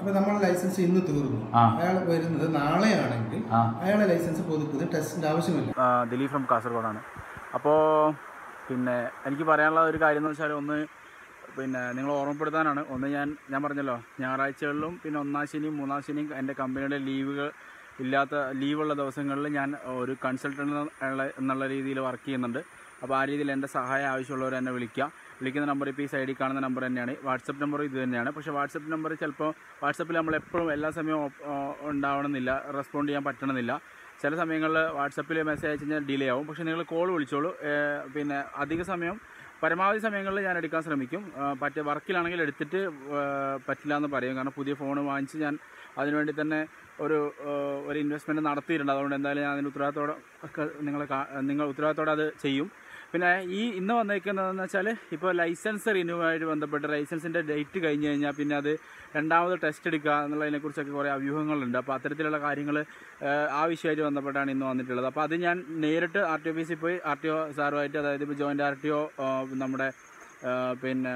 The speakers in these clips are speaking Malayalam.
അപ്പൊ നമ്മൾ ലൈസൻസ് ഇന്ന് തീർന്നു. അയാൾ വരുന്നത് നാളെയാണെങ്കിൽ. അയാളെ ലൈസൻസ് പുതുക്കുന്നത് ടെസ്റ്റിന്റെ ആവശ്യമില്ല ദിലീപ് ഫ്രം കാസർഗോഡാണ് അപ്പോൾ പിന്നെ എനിക്ക് പറയാനുള്ള ഒരു കാര്യം എന്ന് വെച്ചാൽ ഒന്ന് പിന്നെ നിങ്ങൾ ഓർമ്മപ്പെടുത്താനാണ് ഒന്ന് ഞാൻ ഞാൻ പറഞ്ഞല്ലോ ഞായറാഴ്ചകളിലും പിന്നെ ഒന്നാം ശനിയും മൂന്നാം ശനിയും എന്റെ കമ്പനിയുടെ ലീവുകൾ ഇല്ലാത്ത ലീവുള്ള ദിവസങ്ങളിൽ ഞാൻ ഒരു കൺസൾട്ടന്റ് എന്നുള്ള രീതിയിൽ വർക്ക് ചെയ്യുന്നുണ്ട്. അപ്പോൾ ആ രീതിയിൽ എന്റെ സഹായം ആവശ്യമുള്ളവർ എന്നെ വിളിക്കുക വിളിക്കുന്ന നമ്പർ ഇപ്പോൾ ഈ സൈഡിൽ കാണുന്ന നമ്പർ തന്നെയാണ്. വാട്സപ്പ് നമ്പർ ഇത് തന്നെയാണ്. പക്ഷേ വാട്സപ്പ് നമ്പർ ചിലപ്പോൾ വാട്സപ്പിൽ നമ്മൾ എപ്പോഴും എല്ലാ സമയവും ഉണ്ടാവണമെന്നില്ല റെസ്പോണ്ട് ചെയ്യാൻ പറ്റണമെന്നില്ല. ചില സമയങ്ങളിൽ വാട്സപ്പിൽ മെസ്സേജ് അയച്ചു കഴിഞ്ഞാൽ ഡിലേ ആവും. പക്ഷേ നിങ്ങൾ കോൾ വിളിച്ചോളൂ. പിന്നെ അധിക സമയം പരമാവധി സമയങ്ങളിൽ ഞാൻ എടുക്കാൻ ശ്രമിക്കും. പറ്റിയ പറ്റ വർക്കിലാണെങ്കിൽ എടുത്തിട്ട് പറ്റില്ല എന്ന് പറയും. കാരണം പുതിയ ഫോൺ വാങ്ങിച്ച് ഞാൻ അതിനുവേണ്ടി തന്നെ ഒരു ഒരു ഇൻവെസ്റ്റ്മെന്റ് നടത്തിയിട്ടുണ്ട്. അതുകൊണ്ട് എന്തായാലും ഞാൻ അതിന് ഉത്തരവാദിത്തോടെ നിങ്ങൾ നിങ്ങൾ ഉത്തരവാദിത്തോടെ അത് ചെയ്യും. പിന്നെ ഈ ഇന്ന് വന്നേക്കുന്നതെന്ന് വെച്ചാൽ ഇപ്പോൾ ലൈസൻസ് റിന്യൂവായിട്ട് ബന്ധപ്പെട്ട് ലൈസൻസിന്റെ ഡേറ്റ് കഴിഞ്ഞ് കഴിഞ്ഞാൽ പിന്നെ അത് രണ്ടാമത് ടെസ്റ്റ് എടുക്കുക എന്നുള്ളതിനെക്കുറിച്ചൊക്കെ കുറേ അഭ്യൂഹങ്ങളുണ്ട്. അപ്പോൾ അത്തരത്തിലുള്ള കാര്യങ്ങൾ ആവശ്യമായിട്ട് ബന്ധപ്പെട്ടാണ് ഇന്ന് വന്നിട്ടുള്ളത്. അപ്പോൾ അത് ഞാൻ നേരിട്ട് ആർ ടി ഓഫീസിൽ പോയി ആർ ടി ഒ സാറുമായിട്ട് അതായത് ഇപ്പോൾ ജോയിന്റ് ആർ ടി ഒ നമ്മുടെ പിന്നെ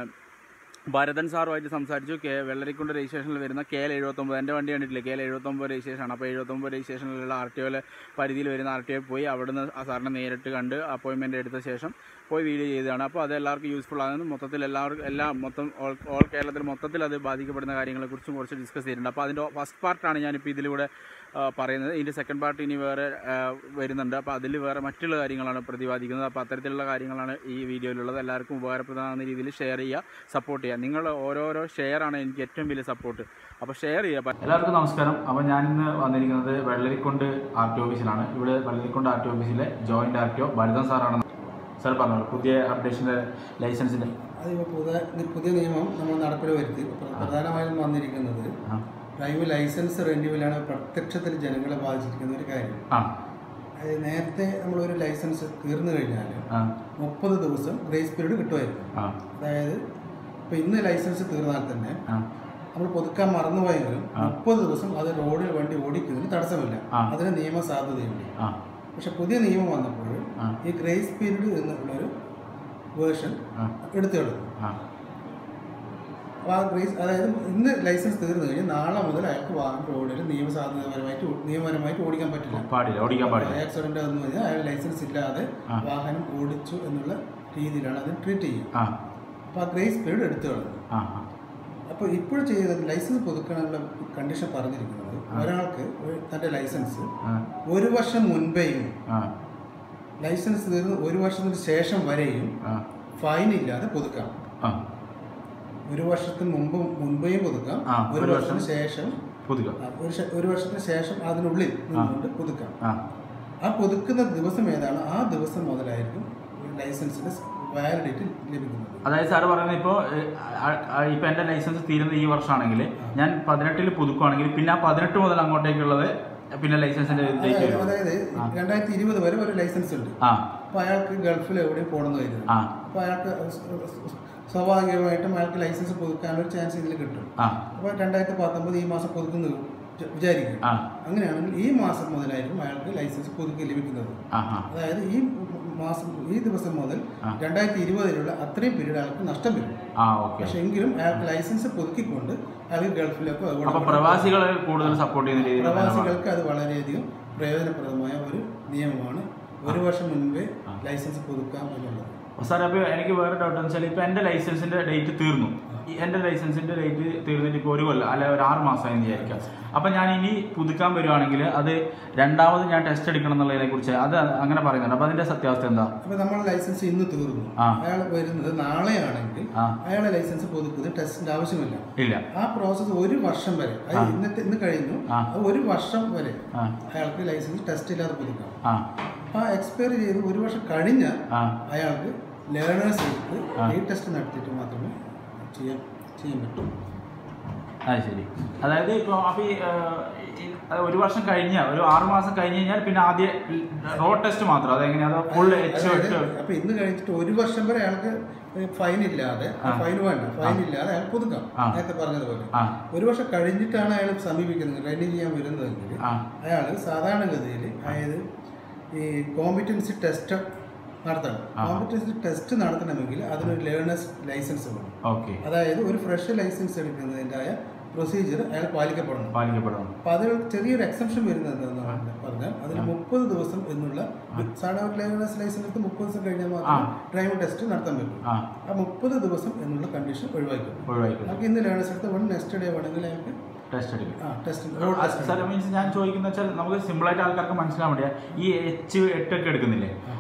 ഭരതൻ സാറുമായിട്ട് സംസാരിച്ചു. കെ വെള്ളരിക്കുണ്ട് രജിസ്ട്രേഷനിൽ വരുന്ന കെ എൽ എഴുപത്തൊമ്പത്. എന്റെ വണ്ടി കണ്ടിട്ടില്ല? കെ എൽ എഴുപത്തൊമ്പത് രജിസ്ട്രേഷൻ അപ്പോൾ എഴുപത്തൊമ്പത് രജിസ്ട്രേഷനിലുള്ള ആർ ടി ഒയിലെ പരിധിയിൽ വരുന്ന ആർ ടി ഒ പോയി അവിടുന്ന് സാറിനെ നേരിട്ട് കണ്ട് അപ്പോയിൻമെന്റ് എടുത്ത ശേഷം പോയി വീഡിയോ ചെയ്തതാണ്. അപ്പോൾ അത് എല്ലാവർക്കും യൂസ്ഫുൾ ആകുന്നു മൊത്തത്തിൽ എല്ലാവർക്കും എല്ലാ മൊത്തം ഓൾ കേരളത്തിൽ മൊത്തത്തിൽ അത് ബാധിക്കപ്പെടുന്ന കാര്യങ്ങളെക്കുറിച്ചും കുറച്ച് ഡിസ്കസ് ചെയ്തിട്ടുണ്ട്. അപ്പോൾ അതിന്റെ ഫസ്റ്റ് പാർട്ടാണ് ഞാനിപ്പോൾ ഇതിലൂടെ പറയുന്നത്. ഇതിന്റെ സെക്കൻഡ് പാർട്ട് ഇനി വേറെ വരുന്നുണ്ട്. അപ്പോൾ അതിൽ വേറെ മറ്റുള്ള കാര്യങ്ങളാണ് പ്രതിപാദിക്കുന്നത്. അപ്പോൾ അത്തരത്തിലുള്ള കാര്യങ്ങളാണ് ഈ വീഡിയോയിലുള്ളത്. എല്ലാവർക്കും ഉപകാരപ്രദമാകുന്ന രീതിയിൽ ഷെയർ ചെയ്യുക സപ്പോർട്ട് ചെയ്യുക. നിങ്ങൾ ഓരോരോ ഷെയറാണ് എനിക്ക് ഏറ്റവും വലിയ സപ്പോർട്ട് അപ്പോൾ ഷെയർ ചെയ്യുക. എല്ലാവർക്കും നമസ്കാരം. അപ്പോൾ ഞാനിന്ന് വന്നിരിക്കുന്നത് വെള്ളരിക്കൊണ്ട് ആർ ടി ഓഫീസിലാണ് ഇവിടെ വെള്ളരിക്കൊണ്ട് ആർ ടി ഓഫീസിലെ joint R T O Bharathan സാറാണ് സാർ പറഞ്ഞോളൂ പുതിയ അപ്ഡേഷന്റെ ലൈസൻസിന്റെ അതിപ്പോൾ പുതിയ പുതിയ നിയമം നമ്മൾ നടപ്പിൽ വരുത്തി. പ്രധാനമായും വന്നിരിക്കുന്നത് ഡ്രൈവ് ലൈസൻസ് റെന്യൂവലാണ് പ്രത്യക്ഷത്തിൽ ജനങ്ങളെ ബാധിച്ചിരിക്കുന്ന ഒരു കാര്യം. നേരത്തെ നമ്മളൊരു ലൈസൻസ് തീർന്നു കഴിഞ്ഞാൽ മുപ്പത് ദിവസം ഗ്രേസ് പീരീഡ് കിട്ടുമായിരുന്നു. അതായത് ഇപ്പം ഇന്ന് ലൈസൻസ് തീർന്നാൽ തന്നെ നമ്മൾ പുതുക്കാൻ മറന്നുപോയെങ്കിലും മുപ്പത് ദിവസം അത് റോഡിൽ വണ്ടി ഓടിക്കുന്നതിന് തടസ്സമില്ല. അതിന് നിയമ സാധ്യതയുണ്ട് പക്ഷെ പുതിയ നിയമം വന്നപ്പോൾ. ഈ ഗ്രേസ് പീരീഡ് എന്നുള്ളൊരു വേർഷൻ ആ. എടുത്തു കളഞ്ഞു ആ. അപ്പോൾ ആ ഗ്രേസ് അതായത് ഇന്ന് ലൈസൻസ് തീർന്നു കഴിഞ്ഞാൽ നാളെ മുതൽ അയാൾക്ക് വാഹനം റോഡിൽ നിയമസാധ്യതപരമായിട്ട് നിയമപരമായിട്ട് ഓടിക്കാൻ പറ്റില്ല. പാടില്ല ഓടിക്കാൻ പാടില്ല. ആക്സിഡന്റ് എന്ന് കഴിഞ്ഞാൽ അയാൾ ലൈസൻസ് ഇല്ലാതെ വാഹനം ഓടിച്ചു എന്നുള്ള രീതിയിലാണ് അത് ട്രീറ്റ് ചെയ്യുക. അപ്പോൾ ആ ഗ്രേസ് പീരീഡ് എടുത്തു കളഞ്ഞു. അപ്പോൾ ഇപ്പോൾ ചെയ്യുന്നത് ലൈസൻസ് പുതുക്കാനുള്ള കണ്ടീഷൻ പറഞ്ഞിരിക്കുന്നത് ഒരാൾക്ക് തന്റെ തന്റെ ലൈസൻസ് ഒരു വർഷം മുൻപേയും ലൈസൻസ് തീർന്ന് ഒരു വർഷത്തിന് ശേഷം വരെയും ഫൈൻ ഇല്ലാതെ പുതുക്കാം. ഒരു വർഷത്തിന് മുമ്പ് മുൻപേയും പുതുക്കാം. ഒരു വർഷത്തിന് ശേഷം പുതുക്കാം. ഒരു വർഷത്തിന് ശേഷം അതിനുള്ളിൽ നിന്നുകൊണ്ട് പുതുക്കാം. ആ. പുതുക്കുന്ന ദിവസം ഏതാണ്? ആ ദിവസം മുതലായിരിക്കും ലൈസൻസിന്റെ വാലിഡിറ്റി ലഭിക്കുന്നത്. അതായത് സാറ് പറയുന്നത് ഇപ്പോൾ ഇപ്പം എന്റെ ലൈസൻസ് തീരുന്നത് ഈ വർഷമാണെങ്കിൽ ഞാൻ പതിനെട്ടിൽ പുതുക്കുകയാണെങ്കിൽ പിന്നെ ആ പതിനെട്ട് മുതൽ അങ്ങോട്ടേക്കുള്ളത് പിന്നെ ലൈസൻസിന്റെ അതായത് രണ്ടായിരത്തി ഇരുപത് വരെ ഒരു ലൈസൻസ് ഉണ്ട്. അപ്പൊ അയാൾക്ക് ഗൾഫിൽ എവിടെയും പോകണമെന്ന് വരുന്നത് അപ്പൊ അയാൾക്ക് സ്വാഭാവികമായിട്ടും അയാൾക്ക് ലൈസൻസ് പുതുക്കാനുള്ള ചാൻസ് ഇതിൽ കിട്ടും. അപ്പൊ രണ്ടായിരത്തി പത്തൊമ്പത് ഈ മാസം പുതുക്കുന്നത് വിച- വിചാരിക്കും. അങ്ങനെയാണെങ്കിൽ ഈ മാസം മുതലായിരിക്കും അയാൾക്ക് ലൈസൻസ് പുതുക്കി ലഭിക്കുന്നത്. അതായത് ഈ മാസം ഈ ദിവസം മുതൽ. രണ്ടായിരത്തി ഇരുപതിലുള്ള അത്രയും പീരീഡ് അയാൾക്ക് നഷ്ടം വരും. പക്ഷെ എങ്കിലും അയാൾക്ക് ലൈസൻസ് പുതുക്കിക്കൊണ്ട് അയാൾക്ക് ഗൾഫിലേക്കോ പ്രവാസികളെ കൂടുതൽ സപ്പോർട്ട് ചെയ്യുന്ന പ്രവാസികൾക്ക് അത് വളരെയധികം പ്രയോജനപ്രദമായ ഒരു നിയമമാണ്. ഒരു വർഷം മുൻപേ ലൈസൻസ് പുതുക്കാം എന്നുള്ളത്. സാർ അപ്പോൾ എനിക്ക് വേറെ ഡൗട്ട് എന്ന് വെച്ചാൽ ഇപ്പോൾ എന്റെ ലൈസൻസിന്റെ ഡേറ്റ് തീർന്നു. ഈ എന്റെ ലൈസൻസിന്റെ ഡേറ്റ് തീർന്നിട്ട് ഇപ്പോൾ ഒരു കൊല്ലം അല്ലെ ഒരു ആറ് മാസമായി വിചാരിക്കാം. അപ്പം ഞാൻ ഇനി പുതുക്കാൻ വരുവാണെങ്കിൽ അത് രണ്ടാമത് ഞാൻ ടെസ്റ്റ് എടുക്കണം എന്നുള്ളതിനെ കുറിച്ച് അത് അങ്ങനെ പറയുന്നുണ്ട്. അപ്പോൾ അതിന്റെ സത്യാവസ്ഥ എന്താ? അപ്പോൾ നമ്മൾ ലൈസൻസ് ഇന്ന് തീർന്നു. അയാൾ വരുന്നത് നാളെയാണെങ്കിൽ അയാളെ ലൈസൻസ് പുതുക്കുന്നത് ടെസ്റ്റിന്റെ ആവശ്യമില്ല. ഇല്ല. ആ പ്രോസസ്സ് ഒരു വർഷം വരെ ഇന്നത്തെ ഇന്ന് കഴിഞ്ഞു. ഒരു വർഷം വരെ അയാൾക്ക് ലൈസൻസ് ടെസ്റ്റ് ഇല്ലാതെ പുതുക്കാം. ആ എക്സ്പയർ ചെയ്ത് ഒരു വർഷം കഴിഞ്ഞ അയാൾക്ക് ലേണേഴ്സ് എടുത്ത് ഈ ടെസ്റ്റ് നടത്തിയിട്ട് മാത്രമേ ചെയ്യാൻ ചെയ്യാൻ പറ്റൂ. അത് ശരി. അതായത് ഇപ്പോൾ അപ്പോൾ ഒരു വർഷം കഴിഞ്ഞ ഒരു ആറ് മാസം കഴിഞ്ഞ് കഴിഞ്ഞാൽ പിന്നെ ആദ്യ റോഡ് ടെസ്റ്റ് മാത്രം. അതെങ്ങനെയാ? അതോ ഫുൾ എച്ച് അതായത് എട്ട് അപ്പൊ ഇന്ന് കഴിഞ്ഞിട്ട് ഒരു വർഷം വരെ അയാൾക്ക് ഫൈൻ ഇല്ലാതെ ഫൈൻ വേണ്ട ഫൈൻ ഇല്ലാതെ അയാൾ പുതുക്കാം. നേരത്തെ പറഞ്ഞതുപോലെ. ഒരു വർഷം കഴിഞ്ഞിട്ടാണ് അയാൾ സമീപിക്കുന്നത് റെഡി ചെയ്യാൻ വരുന്നതെങ്കിൽ അയാൾ സാധാരണഗതിയിൽ അതായത് ഈ കോമ്പിറ്റൻസി ടെസ്റ്റ് നടത്തണം. കോമ്പിറ്റൻസി ടെസ്റ്റ് നടത്തണമെങ്കിൽ അതിനൊരു ലേണേഴ്സ് ലൈസൻസ് വേണം. ഓക്കെ. അതായത് ഒരു ഫ്രഷ് ലൈസൻസ് എടുക്കുന്നതിന്റെതായ പ്രൊസീജിയർ അയാൾ പാലിക്കപ്പെടണം. പാലിക്കപ്പെടണം. അപ്പൊ അതിൽ ചെറിയൊരു എക്സെപ്ഷൻ വരുന്നത് എന്താണെന്ന് പറഞ്ഞാൽ അതിന് മുപ്പത് ദിവസം എന്നുള്ള സാധാരണ ലേണേഴ്സ് ലൈസൻസ് എടുത്ത് മുപ്പത് ദിവസം കഴിഞ്ഞാൽ മാത്രം ഡ്രൈവിംഗ് ടെസ്റ്റ് നടത്താൻ പറ്റും. ആ. മുപ്പത് ദിവസം എന്നുള്ള കണ്ടീഷൻ ഒഴിവാക്കും. നമുക്ക് ഇന്ന് ലേണേഴ്സ് എടുത്ത് വേണം നെക്സ്റ്റ് ഡേ വേണമെങ്കിൽ അയാൾക്ക് ടെസ്റ്റ് എടുക്കും. ടെസ്റ്റ് സാർ മീൻസ് ഞാൻ ചോദിക്കുന്ന വെച്ചാൽ നമുക്ക് സിമ്പിളായിട്ട് ആൾക്കാർക്ക് മനസ്സിലാൻ വേണ്ടിയാ ഈ എച്ച് എട്ടൊക്കെ എടുക്കുന്നില്ലേ? ആ.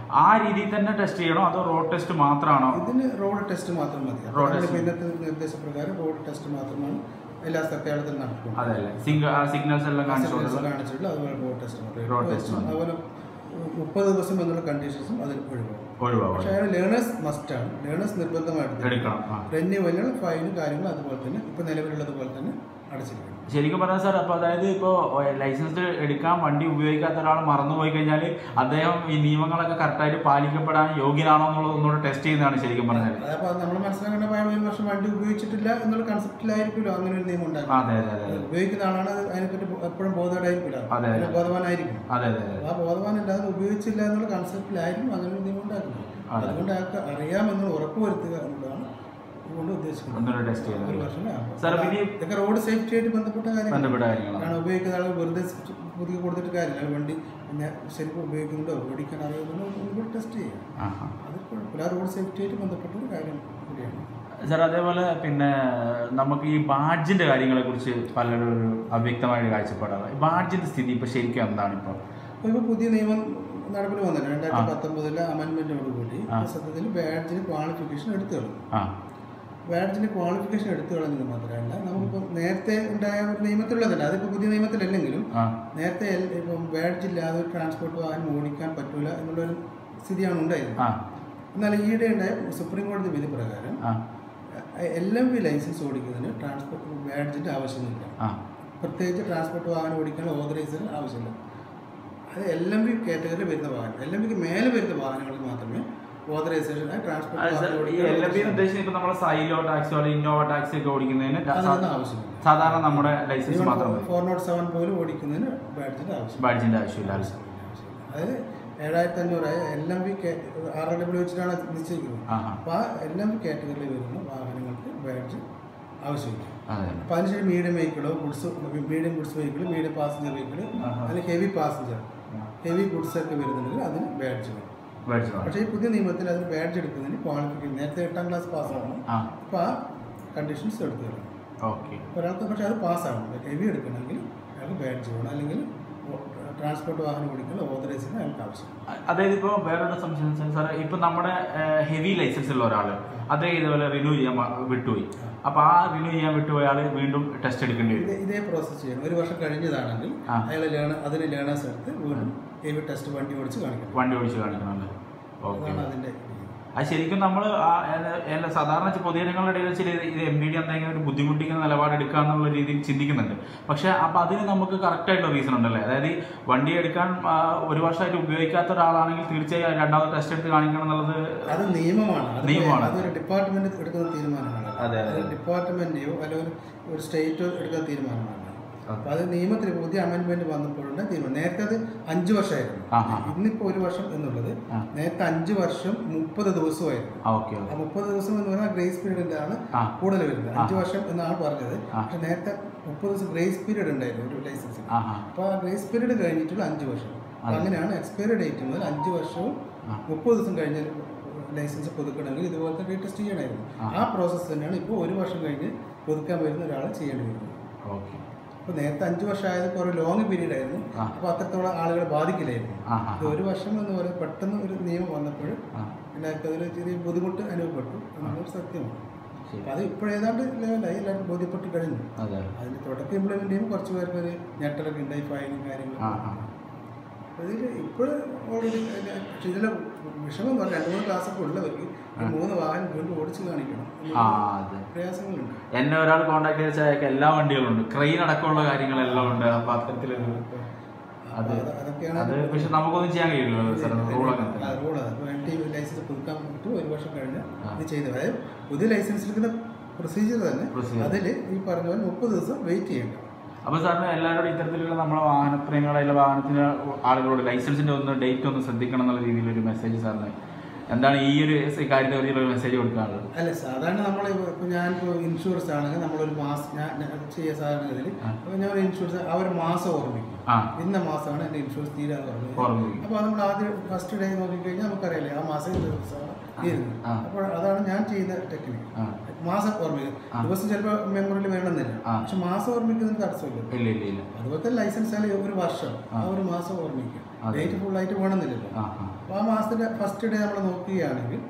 രീതിയിൽ തന്നെ ടെസ്റ്റ് ചെയ്യണോ അതോ റോഡ് ടെസ്റ്റ് മാത്രമാണോ? ഇതിന് റോഡ് ടെസ്റ്റ് മാത്രം മതി. റോഡ് ഇന്നത്തെ നിർദ്ദേശപ്രകാരം റോഡ് ടെസ്റ്റ് മാത്രമാണ് എല്ലാ കേരളത്തിലും നടക്കും അതെ സിഗ്നൽസ് എല്ലാം കാണിച്ചിട്ടുള്ള അതുപോലെ റോഡ് ടെസ്റ്റ് റോഡ് ടെസ്റ്റ്. അതുപോലെ മുപ്പത് ദിവസം എന്നുള്ള കണ്ടീഷൻസും അതിൽ ഒഴിവാകും പക്ഷേ അയാൾ ലേണേഴ്സ് മസ്റ്റാണ് ലേണേഴ്സ് നിർബന്ധമായിട്ട് റെന്യൂ റെന്യൂവലിനുള്ള ഫൈനും കാര്യങ്ങളും അതുപോലെ തന്നെ ഇപ്പൊ നിലവിലുള്ളതുപോലെ തന്നെ അടച്ചിരിക്കണം ശരിക്കും പറഞ്ഞാൽ സാർ അപ്പോൾ അതായത് ഇപ്പോൾ ലൈസൻസ് എടുക്കാൻ വണ്ടി ഉപയോഗിക്കാത്ത ഒരാൾ മറന്നു പോയി കഴിഞ്ഞാൽ അദ്ദേഹം ഈ നിയമങ്ങളൊക്കെ കറക്റ്റായിട്ട് പാലിക്കപ്പെടാൻ യോഗ്യനാണോ എന്നുള്ളത് ഒന്നുകൂടെ ടെസ്റ്റ് ചെയ്യുന്നതാണ് ശരിക്കും പറഞ്ഞാൽ അപ്പോൾ നമ്മൾ മനസ്സിലാക്കേണ്ട പഴയ വർഷം വണ്ടി ഉപയോഗിച്ചിട്ടില്ല എന്നുള്ള കൺസെപ്റ്റിലായിരിക്കുമല്ലോ അങ്ങനെ ഒരു നിയമം അതെ അതെ അതെ ഉപയോഗിക്കുന്ന ആളാണ് അത് അതിനെപ്പറ്റി എപ്പോഴും ബോധവാനായിരിക്കില്ല അതെ, അതെ. ബോധവാനായിരിക്കും. അതെ അതെ ആ ബോധവാൻ ഇല്ലാതെ ഉപയോഗിച്ചില്ല എന്നുള്ള കൺസെപ്റ്റിലായിരിക്കും അങ്ങനെ ഒരു നിയമം ഉണ്ടാക്കുന്നത്. അതുകൊണ്ട് അയാൾക്ക് അറിയാമെന്ന് ഉറപ്പുവരുത്തുക എന്നുള്ളതാണ്. ഒന്നുകൂടെ ടെസ്റ്റ് ചെയ്യുന്നത് സാർ, പിന്നെ ഇതൊക്കെ റോഡ് സേഫ്റ്റിയായിട്ട് ബന്ധപ്പെട്ട ബന്ധപ്പെട്ട കാര്യങ്ങളാണ്. ഉപയോഗിക്കുന്ന ആൾ വെറുതെ പുതിയ കൊടുത്തിട്ട് കാര്യമില്ല. വണ്ടി പിന്നെ ശരിക്കും ഉപയോഗിക്കുന്നുണ്ടോ ഓടിക്കാൻ അറിയുന്നുണ്ടോ ഒന്നുകൂടി ടെസ്റ്റ് ചെയ്യാം. അത് കുഴപ്പമില്ല. റോഡ് സേഫ്റ്റിയായിട്ട് ബന്ധപ്പെട്ട ഒരു കാര്യം കൂടിയാണ്. സാർ അതേപോലെ പിന്നെ നമുക്ക് ഈ ബാഡ്ജിന്റെ കാര്യങ്ങളെ കുറിച്ച് പലരും ഒരു അവ്യക്തമായ കാഴ്ചപ്പാടാണ്. ബാഡ്ജിന്റെ സ്ഥിതി ഇപ്പൊ ശരിക്കും എന്താണ് ഇപ്പോൾ ഇപ്പോൾ പുതിയ നിയമം നടപ്പിൽ വന്നല്ലോ രണ്ടായിരത്തി പത്തൊമ്പതിലെ അമെൻമെന്റോട് കൂടി സത്യത്തിൽ ബാഡ്ജിന് ക്വാളിഫിക്കേഷൻ എടുത്തു കളഞ്ഞു ക്വാളിഫിക്കേഷൻ എടുത്തു കളഞ്ഞത് മാത്രമല്ല നമുക്കിപ്പോൾ നേരത്തെ ഉണ്ടായ ഒരു നിയമത്തിലുള്ളതല്ല അതിപ്പോൾ പുതിയ നിയമത്തിലല്ലെങ്കിലും നേരത്തെ ഇപ്പം ബാഡ്ജ് ഇല്ലാതെ ട്രാൻസ്പോർട്ട് വാഹനം ഓടിക്കാൻ പറ്റൂല എന്നുള്ളൊരു സ്ഥിതിയാണ് ഉണ്ടായിരുന്നത്. ആ. എന്നാൽ ഈയിടെ ഉണ്ടായ സുപ്രീം കോടതി വിധി പ്രകാരം എൽ എം വി ലൈസൻസ് ഓടിക്കുന്നതിന് ട്രാൻസ്പോർട്ട് ബാഡ്ജിന്റെ ആവശ്യമില്ല. പ്രത്യേകിച്ച് ട്രാൻസ്പോർട്ട് വാഹനം ഓടിക്കാനുള്ള ഓതറൈസറിന് ആവശ്യമില്ല. അത് എൽ എം വി കാറ്റഗറിയിൽ വരുന്ന വാഹനം എൽ എം വിക്ക് മേലെ വരുന്ന വാഹനങ്ങൾക്ക് മാത്രമേ ഓതറൈസേഷൻ ട്രാൻസ്പോർട്ട് ഇപ്പൊ സൈലോ ടാക്സി അല്ലെങ്കിൽ ഇന്നോവ ടാക്സി ഒക്കെ ഓടിക്കുന്നതിന് സാധാരണ നമ്മുടെ ലൈസൻസ് മാത്രം മതി. ഫോർ നോട്ട് സെവൻ പോലും ഓടിക്കുന്നതിന് ആവശ്യം ബാഡ്ജിന്റെ ആവശ്യമില്ല അതായത് ഏഴായിരത്തി അഞ്ഞൂറ് L M V R W വെച്ചിട്ടാണ് നിശ്ചയിക്കുന്നത്. അപ്പോൾ ആ എൽ എം വി കാറ്റഗറിയിൽ വരുന്ന വാഹനങ്ങൾക്ക് ബാഡ്ജ് ആവശ്യമില്ല. അപ്പോൾ അതിനുശേഷം medium വെഹിക്കിളോ goods medium goods vehicle medium passenger vehicle അല്ലെങ്കിൽ ഹെവി പാസഞ്ചർ ഹെവി ഗുഡ്സ് ഒക്കെ വരുന്നുണ്ടെങ്കിൽ അതിന് ബാഡ്ജ് വേണം. പക്ഷേ ഈ പുതിയ നിയമത്തിൽ അത് ബാഡ്ജ് എടുക്കുന്നതിന് ക്വാളിഫിക്കേഷൻ നേരത്തെ എട്ടാം ക്ലാസ് പാസ്സാവണം. അപ്പോൾ ആ കണ്ടീഷൻസ് എടുത്തു തരണം. ഓക്കെ. ഒരാൾക്ക് പക്ഷേ അത് പാസ്സാവണം. ഹെവി എടുക്കണമെങ്കിൽ അയാൾക്ക് ബാഡ്ജ് വേണം. അല്ലെങ്കിൽ ട്രാൻസ്പോർട്ട് വാഹനം ഓടിക്കുന്ന ഓതറൈസിങ് അയാൾക്ക് ആവശ്യം. അതായത് ഇപ്പോൾ വേറൊരു സംശയം സാർ ഇപ്പോൾ നമ്മുടെ ഹെവി ലൈസൻസ് ഉള്ള ഒരാൾ അതേ ഇതുപോലെ റിന്യൂ ചെയ്യാൻ വിട്ടുപോയി. അപ്പോൾ ആ റിന്യൂ ചെയ്യാൻ വിട്ടുപോയ ആൾ വീണ്ടും ടെസ്റ്റ് എടുക്കേണ്ടി വരും. ഇതേ പ്രോസസ്സ് ചെയ്യണം. ഒരു വർഷം കഴിഞ്ഞതാണെങ്കിൽ. അയാൾ ലേണ അതിന് ലേണേഴ്സ് എടുത്ത് വീണ്ടും ഹെവി ടെസ്റ്റ് വണ്ടി ഓടിച്ച് കാണിക്കണം. വണ്ടി ഓടിച്ച് കാണിക്കണം ഓക്കെ. അതിന്റെ അത് ശരിക്കും നമ്മൾ സാധാരണ പൊതുജനങ്ങളുടെ ഇടയിൽ വെച്ചാൽ ഇത് എം ഡി ഡി എന്തെങ്കിലും ഒരു ബുദ്ധിമുട്ടിക്കുന്ന നിലപാടെടുക്കുക എന്നുള്ള രീതിയിൽ ചിന്തിക്കുന്നുണ്ട്. പക്ഷേ അപ്പം അതിന് നമുക്ക് കറക്റ്റായിട്ടുള്ള റീസൺ ഉണ്ടല്ലേ? അതായത് വണ്ടി എടുക്കാൻ ഒരു വർഷമായിട്ട് ഉപയോഗിക്കാത്ത ഒരാളാണെങ്കിൽ തീർച്ചയായും രണ്ടാമത് ടെസ്റ്റ് എടുത്ത് കാണിക്കണം എന്നുള്ളത് അത് നിയമമാണ്. നിയമമാണ്. അതൊരു ഡിപ്പാർട്ട്മെന്റ് എടുക്കുന്ന തീരുമാനമാണ്. അതെ, അതെ. അത് അല്ലെങ്കിൽ ഒരു സ്റ്റേറ്റോ എടുക്കുന്ന തീരുമാനമാണ്. അപ്പൊ അത് നിയമത്തിൽ പുതിയ അമെന്റ്മെന്റ് വന്നപ്പോഴുള്ള തീരുമാനം. നേരത്തെ അത് അഞ്ചു വർഷമായിരുന്നു. ഇന്നിപ്പോ ഒരു വർഷം എന്നുള്ളത് നേരത്തെ അഞ്ചു വർഷം മുപ്പത് ദിവസമായിരുന്നു. ആ മുപ്പത് ദിവസം എന്ന് പറഞ്ഞാൽ ഗ്രേസ് പീരീഡിന്റെ ആണ് കൂടുതൽ വരുന്നത്. അഞ്ചു വർഷം എന്നാണ് പറഞ്ഞത്. പക്ഷെ നേരത്തെ മുപ്പത് ദിവസം ഗ്രേസ് പീരീഡ് ഉണ്ടായിരുന്നു ഒരു ലൈസൻസിന് അപ്പോൾ ആ ഗ്രേസ് പീരീഡ് കഴിഞ്ഞിട്ടുള്ള അഞ്ചു വർഷം. അങ്ങനെയാണ് എക്സ്പയറി ഡേറ്റ് മുതൽ അഞ്ചു വർഷവും. മുപ്പത് ദിവസം കഴിഞ്ഞ ലൈസൻസ് പുതുക്കണമെങ്കിൽ ഇതുപോലത്തെ റീടെസ്റ്റ് ചെയ്യണമായിരുന്നു. ആ. പ്രോസസ്സ് തന്നെയാണ് ഇപ്പോൾ ഒരു വർഷം കഴിഞ്ഞ് പുതുക്കാൻ വരുന്ന ഒരാൾ ചെയ്യേണ്ടി വരുന്നത്. ഓക്കെ. അപ്പോൾ നേരത്തെ അഞ്ച് വർഷമായത് കുറേ ലോങ് പീരീഡ് ആയിരുന്നു. അപ്പോൾ അത്രത്തോളം ആളുകളെ ബാധിക്കില്ലായിരുന്നു. ഇത് ഒരു വർഷം എന്ന് പറയുന്നത് പെട്ടെന്ന് ഒരു നിയമം വന്നപ്പോൾ എല്ലാവർക്കും അതൊരു ചെറിയ ബുദ്ധിമുട്ട് അനുഭവപ്പെട്ടു. എന്നുള്ളൊരു സത്യമാണ്. അത് ഇപ്പോഴേതാണ്ട് ലെവലായി എല്ലാവർക്കും ബോധ്യപ്പെട്ട് കഴിഞ്ഞു. അതെ. അതിന് തുടക്കം ഇംപ്ലിമെന്റ് ചെയ്യുമ്പോൾ കുറച്ച് പേർക്ക് ഒരു ഞെട്ടലൊക്കെ ഉണ്ടായി ഫൈനും കാര്യങ്ങളും. അതിൽ ഇപ്പോൾ ഓൾറെഡി പക്ഷെ ഇതിലെ വിഷമം എന്ന് പറഞ്ഞാൽ രണ്ട് മൂന്ന് ക്ലാസ്സൊക്കെ ഉള്ളവർക്ക് മൂന്ന് വാഹനം വീണ്ടും ഓടിച്ചു കാണിക്കണം പ്രയാസങ്ങളുണ്ട്. എന്നെ ഒരാൾ കോണ്ടാക്ട് ചെയ്ത എല്ലാ വണ്ടികളുണ്ട് ക്രെയിൻ അടക്കമുള്ള കാര്യങ്ങളെല്ലാം ഉണ്ട്. അപ്പൊ അത്തരത്തിലൊരു അത് അത് പക്ഷെ നമുക്കൊന്നും ചെയ്യാൻ കഴിയില്ലല്ലോ സാർ റൂൾ അങ്ങനത്തെ. ലൈസൻസ് പുതുക്കാൻ പറ്റും ഒരു വർഷം കഴിഞ്ഞ്. ഇത് ചെയ്തത് അതായത് പുതിയ ലൈസൻസ് എടുക്കുന്ന പ്രൊസീജിയർ തന്നെ. അതിൽ ഈ പറഞ്ഞ പോലെ മുപ്പത് ദിവസം വെയിറ്റ് ചെയ്യേണ്ട. അപ്പൊ സാറിന് എല്ലാവരോടും ഇത്തരത്തിലുള്ള നമ്മളെ അല്ലെങ്കിൽ വാഹനത്തിന് ആളുകളോട് ലൈസൻസിന്റെ ഒന്ന് ഡേറ്റ് ഒന്ന് ശ്രദ്ധിക്കണം എന്നുള്ള രീതിയിൽ ഒരു മെസ്സേജ് സാറിന് എന്താണ് ഈ ഒരു കാര്യത്തെ മെസ്സേജ് കൊടുക്കാറുള്ളത്? അല്ല സാധാരണ നമ്മൾ ഇപ്പോൾ ഞാനിപ്പോൾ ഇൻഷുറൻസ് ആണെങ്കിൽ നമ്മളൊരു മാസം ഞാൻ ചെയ്യാൻ സാധാരണ അപ്പോൾ ഞാൻ ഇൻഷുറൻസ് ആ ഒരു മാസം ഓർമ്മിക്കും. ഇന്ന മാസമാണ് എന്റെ ഇൻഷുറൻസ് തീരാൻ പറഞ്ഞത് ഓർമ്മിക്കും. അപ്പോൾ നമ്മൾ ആദ്യം ഫസ്റ്റ് ഡേ നോക്കി കഴിഞ്ഞാൽ നമുക്കറിയാലേ ആ മാസം ഇന്ന ദിവസമാണ് തീരുന്നത് അപ്പോൾ അതാണ് ഞാൻ ചെയ്ത ടെക്നിക്ക് മാസം ഓർമ്മിക്കും ദിവസം ചിലപ്പോൾ മെമ്മറിയിൽ വേണമെന്നില്ല. പക്ഷെ മാസം ഓർമ്മിക്കുന്നതിന് തടസ്സമില്ല. അതുപോലത്തെ ലൈസൻസ് ആയാലും ഒരു വർഷം ആ. ഒരു മാസം ഓർമ്മിക്കുക. ഡേറ്റ് ഫുൾ ആയിട്ട് വേണമെന്നില്ലല്ലോ അപ്പോൾ ആ മാസത്തിന്റെ ഫസ്റ്റ് ഡേ നമ്മൾ നോക്കുകയാണെങ്കിൽ.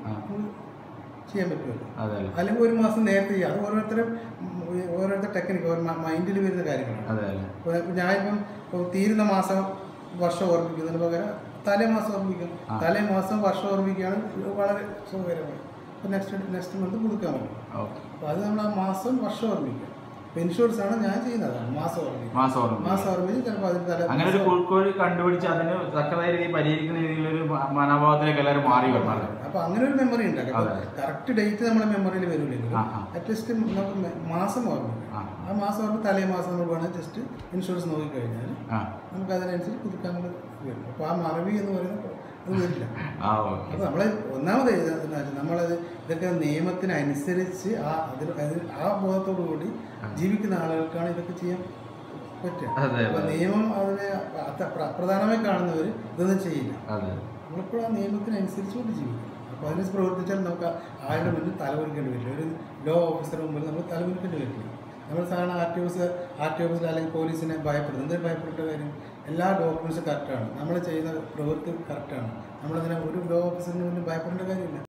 ചെയ്യാൻ പറ്റുമല്ലോ. അല്ലെങ്കിൽ ഒരു മാസം നേരത്തെ ചെയ്യാം. അത് ഓരോരുത്തരും ഓരോരുത്തർ ടെക്നിക്ക് മൈൻഡിൽ വരുന്ന കാര്യങ്ങളാണ്. ഞാനിപ്പം തീരുന്ന മാസം വർഷം ഓർമ്മിക്കുന്നതിന് പകരം തലേ മാസം ഓർമ്മിക്കും. തലേ മാസം വർഷം ഓർമ്മിക്കുകയാണ്. വളരെ സുഖകരമായി. അപ്പോൾ നെക്സ്റ്റ് നെക്സ്റ്റ് മന്ത് പുതുക്കാൻ പറ്റും അപ്പോൾ അത് നമ്മൾ ആ മാസം വർഷം ഓർമ്മിക്കുക ഇൻഷുറൻസ് ആണ് ഞാൻ ചെയ്യുന്നത്. അങ്ങനെ ഒരു കുഴുക്കോഴി കണ്ടുപിടിച്ച് അതിന് തക്കതായ രീതിയിൽ പരിഹരിക്കുന്ന രീതിയിലൊരു മനോഭാവത്തിലേക്ക് എല്ലാവരും മാറി വരണം അപ്പോൾ അങ്ങനെ ഒരു മെമ്മറി ഉണ്ടാക്കാം അതെ. കറക്റ്റ് ഡേറ്റ് നമ്മുടെ മെമ്മറിയിൽ വരില്ലെങ്കിലും അറ്റ്ലീസ്റ്റ് നമുക്ക് മാസം ഓർമ്മ. ആ. മാസം ഓർമ്മ തലേ മാസം നമ്മൾ വേണമെങ്കിൽ ജസ്റ്റ് ഇൻഷുറൻസ് നോക്കി കഴിഞ്ഞാൽ നമുക്ക് അതിനനുസരിച്ച് പുതുക്കാൻ വരും. അപ്പൊ ആ മറവി എന്ന് പറയുന്നത് അത് വരില്ല. ഓക്കെ. നമ്മൾ ഒന്നാമത് നമ്മളത് ഇതൊക്കെ നിയമത്തിനനുസരിച്ച് ആ അതിൽ അതിൽ ആ ബോധത്തോടു കൂടി ജീവിക്കുന്ന ആളുകൾക്കാണ് ഇതൊക്കെ ചെയ്യാൻ പറ്റുക. അപ്പൊ നിയമം അതിനെ പ്രധാനമായി കാണുന്നവർ ഇതൊന്നും ചെയ്യില്ല. അതെ. നമ്മളിപ്പോൾ ആ നിയമത്തിനനുസരിച്ച് കൊണ്ട് ജീവിക്കും അപ്പോൾ അതിനെ പ്രവർത്തിച്ചാൽ നമുക്ക് ആരുടെ മുന്നിൽ തലവെടുക്കേണ്ടി വരില്ല. ഒരു ലോ ഓഫീസറുടെ മുമ്പിൽ നമ്മൾ തലവെടുക്കേണ്ടി വരില്ല. നമ്മൾ സാധാരണ R T office R T ഓഫീസിൽ അല്ലെങ്കിൽ പോലീസിനെ ഭയപ്പെടുന്നത് എന്തൊരു ഭയപ്പെട്ട കാര്യം? എല്ലാ ഡോക്യുമെന്റ്സും കറക്റ്റാണ് നമ്മൾ ചെയ്യുന്ന പ്രവൃത്തി കറക്റ്റാണ് നമ്മളതിനെ ഒരു ലോ ഓഫീസറിന് മുന്നിൽ ഭയപ്പെടേണ്ട കാര്യമില്ല.